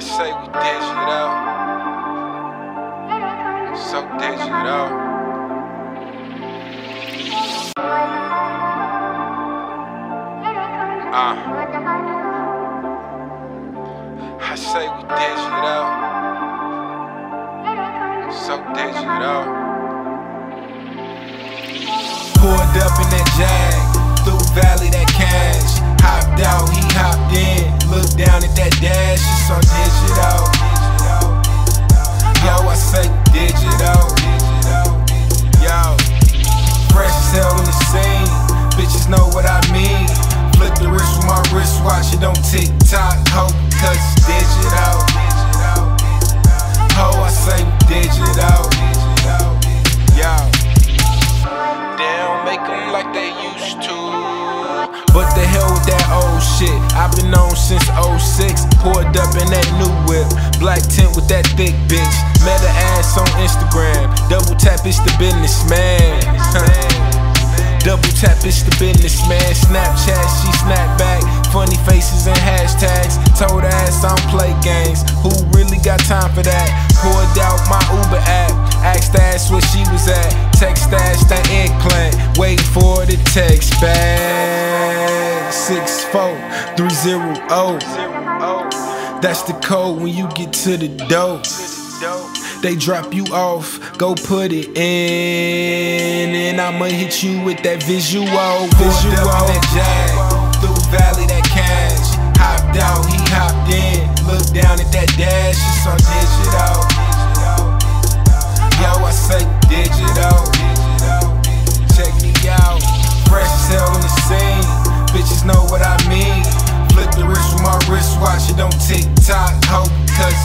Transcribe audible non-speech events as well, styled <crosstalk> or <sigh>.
I say we digital. So digital. Uh. I say we digital. So digital. Pulled up in that jag, through valley that cash. Hopped out, he hopped in. Look wristwatch, it don't tick tock, ho, cause digital. Ho, I say digital. Yo. They don't make them like they used to. But the hell with that old shit. I've been on since 06. Poured up in that new whip. Black tint with that thick bitch. Met her ass on Instagram. Double tap, it's the businessman. <laughs> Double tap, it's the businessman. Snapchat, she snap back. Funny faces and hashtags. Told ass I don't play games. Who really got time for that? Poured out my Uber app. Asked ass where she was at. Text stash that eggplant. Waiting for the text back. 64300. That's the code when you get to the dope. They drop you off, go put it in, and I'ma hit you with that visual. Visual. that jag, through valley that. Hopped out, he hopped in. Look down at that dash, it's on digital. Yo, I say digital. Check me out, fresh as hell in the scene. Bitches know what I mean. Flip the wrist with my wristwatch, it don't tick tock, ho, cause